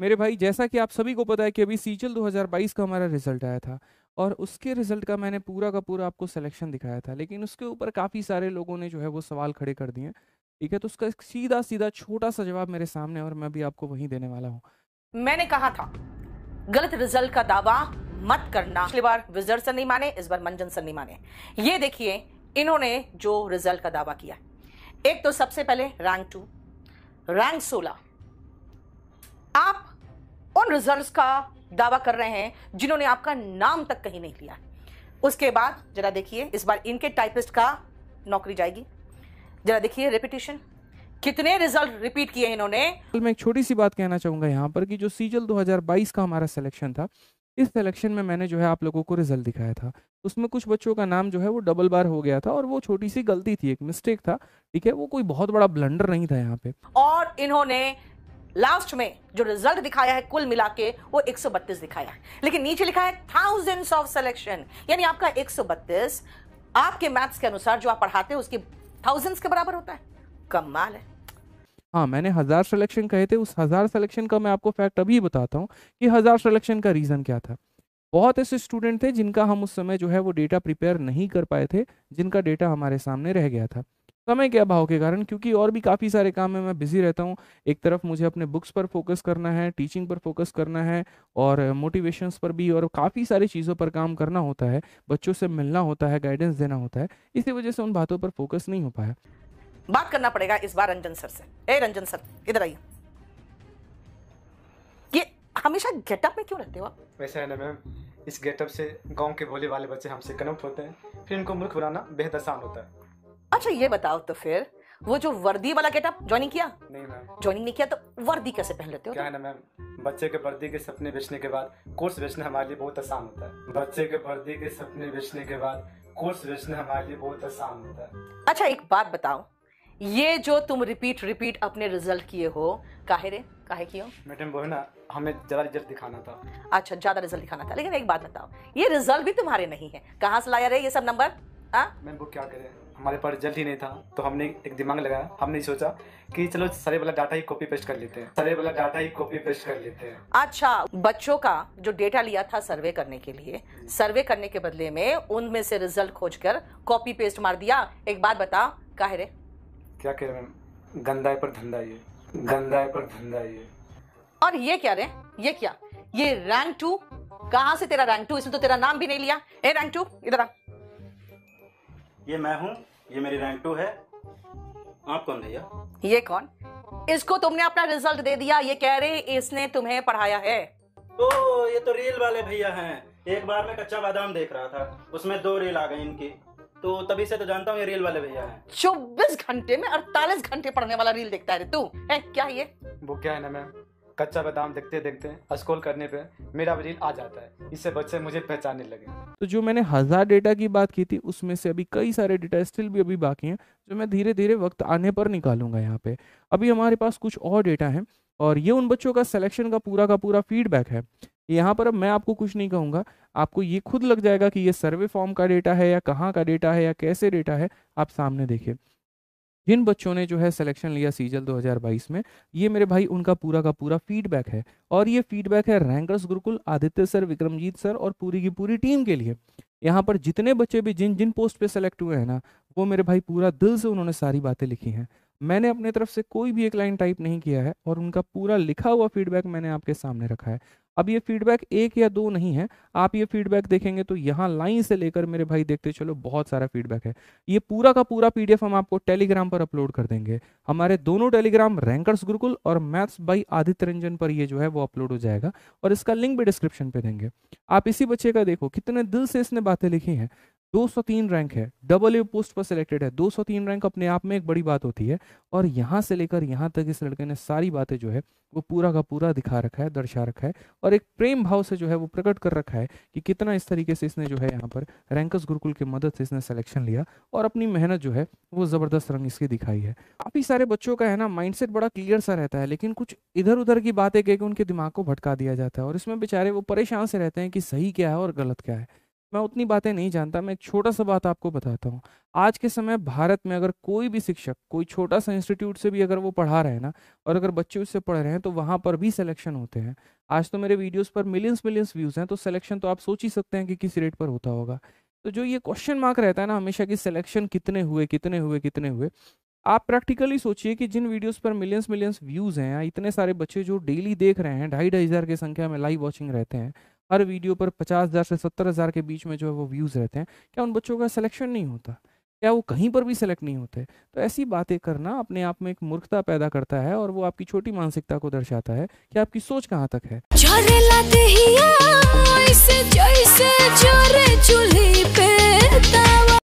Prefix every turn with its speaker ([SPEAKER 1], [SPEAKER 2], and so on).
[SPEAKER 1] मेरे भाई, जैसा कि आप सभी को पता है कि अभी सीचल 2022 का हमारा रिज़ल्ट आया था और उसके रिज़ल्ट का मैंने पूरा का पूरा आपको सिलेक्शन दिखाया था, लेकिन उसके ऊपर काफ़ी सारे लोगों ने जो है वो सवाल खड़े कर दिए ठीक है तो उसका सीधा सीधा छोटा सा जवाब मेरे सामने और मैं भी आपको वही देने वाला हूँ।
[SPEAKER 2] मैंने कहा था, गलत रिज़ल्ट का दावा मत करना। पिछली बार विजर सर नहीं माने, इस बार मंजन सर नहीं माने। ये देखिए, इन्होंने जो रिज़ल्ट का दावा किया एक तो सबसे पहले रैंक टू रैंक सोलह। आप उन रिजल्ट्स का दावा कर रहे हैं जिन्होंने आपका नाम तक कहीं नहीं लिया उसके बाद जरा देखिए इस बार इनके टाइपिस्ट का नौकरी जाएगी। जरा देखिए रिपीटेशन कितने रिज़ल्ट रिपीट किए इन्होंने?
[SPEAKER 1] मैं एक छोटी सी बात कहना चाहूँगा यहाँ पर कि जो सीजल 2022 का हमारा सिलेक्शन था इस सिलेक्शन में मैंने जो है आप लोगों को रिज़ल्ट दिखाया था। उसमें कुछ बच्चों का नाम जो है वो डबल बार हो गया था और वो छोटी सी गलती थी एक मिस्टेक था ठीक है? वो कोई बहुत बड़ा ब्लंडर नहीं था यहाँ पे।
[SPEAKER 2] और इन्होंने लास्ट में जो रिज़ल्ट दिखाया है, कुल मिला के वो 132 दिखाया है। लेकिन नीचे लिखा है थाउजेंड्स ऑफ़ सिलेक्शन यानी आपका 132 आपके मैथ्स के अनुसार जो आप पढ़ाते हैं, उसके थाउजेंड्स के बराबर होता है। कमाल है।
[SPEAKER 1] हाँ मैंने हज़ार सिलेक्शन कहे थे, उस हज़ार सिलेक्शन का मैं आपको फैक्ट अभी बताता हूँ कि हज़ार सिलेक्शन का रीज़न क्या था। बहुत ऐसे स्टूडेंट थे जिनका हम उस समय जो है वो डेटा प्रिपेयर नहीं कर पाए थे, जिनका डेटा हमारे सामने रह गया था। समय के अभाव के कारण क्योंकि और भी काफ़ी सारे काम में मैं बिज़ी रहता हूँ। एक तरफ़ मुझे अपने बुक्स पर फोकस करना है टीचिंग पर फोकस करना है और मोटिवेशंस पर भी और काफ़ी सारी चीज़ों पर काम करना होता है बच्चों से मिलना होता है गाइडेंस देना होता है इसी वजह से उन बातों पर फोकस नहीं हो पाया।
[SPEAKER 2] बात करना पड़ेगा इस बार रंजन सर से। ए रंजन सर इधर आइए। ये हमेशा गेटअप में क्यों रहते हो आप?
[SPEAKER 3] वैसे है ना मैम इस गेटअप से गाँव के भोले वाले बच्चे हमसे कनेक्ट होते हैं फिर इनको मूर्ख बनाना बेहद आसान होता है।
[SPEAKER 2] अच्छा ये बताओ तो फिर वो जो वर्दी वाला गेटअप ज्वाइनिंग किया?
[SPEAKER 3] नहीं मैम
[SPEAKER 2] ज्वाइनिंग नहीं किया तो वर्दी कैसे पहन लेते हो
[SPEAKER 3] क्या है ना मैम बच्चे के वर्दी के सपने बेचने के बाद कोर्स बेचना हमारे लिए बहुत आसान होता है। बच्चे के वर्दी के सपने बेचने के बाद कोर्स बेचना हमारे लिए बहुत आसान होता है।
[SPEAKER 2] अच्छा एक बात बताओ ये जो तुम रिपीट रिपीट अपने रिज़ल्ट किए हो काहे रे? काहे किए
[SPEAKER 3] मैडम वो है ना हमें ज़्यादा रिज़ल्ट दिखाना था।
[SPEAKER 2] अच्छा ज़्यादा रिज़ल्ट दिखाना था लेकिन एक बात बताओ ये रिज़ल्ट भी तुम्हारे नहीं है। कहाँ से लाया रे ये सब नंबर हाँ?
[SPEAKER 3] मैम वो क्या करें? हमारे पास रिज़ल्ट ही नहीं था तो हमने एक दिमाग लगाया। हमने सोचा कि चलो सारे वाला डाटा ही कॉपी पेस्ट कर लेते हैं। सारे वाला डाटा ही कॉपी पेस्ट कर लेते हैं।
[SPEAKER 2] अच्छा बच्चों का जो डेटा लिया था सर्वे करने के लिए सर्वे करने के बदले में उनमें से रिज़ल्ट खोजकर कॉपी पेस्ट मार दिया। एक बात बता काहे रे
[SPEAKER 3] क्या कह रहे मैम? गंदा है पर धंधा ये। गंदा है पर धंधा ये।
[SPEAKER 2] और ये क्या रे? ये क्या? ये रैंक टू कहाँ से तेरा रैंक टू इसमें तो तेरा नाम भी नहीं लिया। ए रैंक टू इधर आ।
[SPEAKER 4] ये मैं हूँ ये मेरी रैंक टू है। आप कौन भैया?
[SPEAKER 2] ये कौन? इसको तुमने अपना रिज़ल्ट दे दिया ये कह रहे इसने तुम्हें पढ़ाया है।
[SPEAKER 4] ओ ये तो रील वाले भैया हैं। एक बार मैं कच्चा बादाम देख रहा था उसमें दो रील आ गई इनकी। तो तभी से तो जानता हूँ ये रील वाले भैया हैं।
[SPEAKER 2] चौबीस घंटे में अड़तालीस घंटे पढ़ने वाला रील देखता है तू। है क्या ये?
[SPEAKER 3] वो क्या है ना मैम? कच्चा बादाम देखते देखते स्क्रॉल करने पे मेरा रील आ जाता है। इससे बच्चे मुझे पहचानने लगे।
[SPEAKER 1] तो जो मैंने हज़ार डेटा की बात की थी, उसमें से अभी कई सारे डेटा स्टिल भी अभी बाकी हैं, जो मैं धीरे धीरे वक्त आने पर निकालूँगा यहाँ पे। अभी हमारे पास कुछ और डेटा है, और ये उन बच्चों का सिलेक्शन का पूरा का पूरा फीडबैक है। यहाँ पर अब मैं आपको कुछ नहीं कहूँगा, आपको ये खुद लग जाएगा कि ये सर्वे फॉर्म का डेटा है या कहाँ का डेटा है या कैसे डेटा है, आप सामने देखिए। जिन बच्चों ने जो है सिलेक्शन लिया सीजल 2022 में, ये मेरे भाई उनका पूरा का पूरा फीडबैक है। और ये फीडबैक है rankers Gurukul Aditya sir, Vikramjit sir और पूरी की पूरी टीम के लिए। यहाँ पर जितने बच्चे भी जिन जिन पोस्ट पे सेलेक्ट हुए हैं ना, वो मेरे भाई पूरा दिल से उन्होंने सारी बातें लिखी हैं। मैंने अपने तरफ़ से कोई भी एक लाइन टाइप नहीं किया है और उनका पूरा लिखा हुआ फीडबैक मैंने आपके सामने रखा है। अब ये फीडबैक एक या दो नहीं है। आप ये फीडबैक देखेंगे तो यहाँ लाइन से लेकर मेरे भाई देखते चलो बहुत सारा फीडबैक है। ये पूरा का पूरा पीडीएफ हम आपको टेलीग्राम पर अपलोड कर देंगे। हमारे दोनों टेलीग्राम रैंकर्स गुरुकुल और मैथ्स बाई आदित्य रंजन पर ये जो है वो अपलोड हो जाएगा और इसका लिंक भी डिस्क्रिप्शन पे देंगे। आप इसी बच्चे का देखो, कितने दिल से इसने बातें लिखी हैं। 203 रैंक है। डबल ए पोस्ट पर सिलेक्टेड है। 203 रैंक अपने आप में एक बड़ी बात होती है और यहाँ से लेकर यहाँ तक इस लड़के ने सारी बातें जो है, वो पूरा का पूरा दिखा रखा है, दर्शा रखा है और एक प्रेम भाव से जो है, वो प्रकट कर रखा है कि कितना इस तरीके से इसने जो है, यहाँ पर रैंकस गुरुकुल की मदद से इसने सिलेक्शन लिया और अपनी मेहनत जो है, वो ज़बरदस्त रंग इसकी दिखाई है। काफ़ी सारे बच्चों का है ना माइंडसेट बड़ा क्लियर सा रहता है, लेकिन कुछ इधर उधर की बातें कह के उनके दिमाग को भटका दिया जाता है और इसमें बेचारे वो परेशान से रहते हैं कि सही क्या है और गलत क्या है। मैं उतनी बातें नहीं जानता, मैं एक छोटा सा बात आपको बताता हूँ। आज के समय भारत में अगर कोई भी शिक्षक, कोई छोटा सा इंस्टीट्यूट से भी अगर वो पढ़ा रहे हैं ना, और अगर बच्चे उससे पढ़ रहे हैं तो वहाँ पर भी सिलेक्शन होते हैं। आज तो मेरे वीडियोस पर मिलियंस मिलियंस व्यूज़ हैं तो सिलेक्शन तो आप सोच ही सकते हैं कि किस रेट पर होता होगा। तो जो ये क्वेश्चन मार्क रहता है ना हमेशा कि सिलेक्शन कितने हुए कितने हुए कितने हुए, आप प्रैक्टिकली सोचिए कि जिन वीडियोस पर मिलियंस मिलियंस व्यूज़ हैं इतने सारे बच्चे जो डेली देख रहे हैं ढाई ढाई हज़ार की संख्या में लाइव वॉचिंग रहते हैं हर वीडियो पर पचास हज़ार से सत्तर हज़ार के बीच में जो है वो व्यूज़ रहते हैं। क्या उन बच्चों का सिलेक्शन नहीं होता? क्या वो कहीं पर भी सेलेक्ट नहीं होते? तो ऐसी बातें करना अपने आप में एक मूर्खता पैदा करता है और वो आपकी छोटी मानसिकता को दर्शाता है कि आपकी सोच कहाँ तक है।